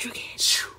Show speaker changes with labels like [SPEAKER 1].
[SPEAKER 1] Retro